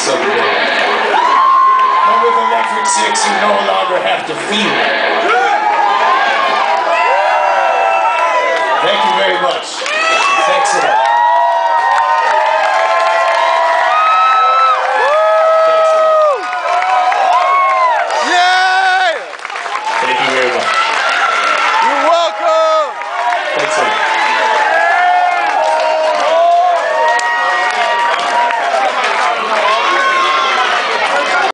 someday. But with electric six, you no longer have to feel it.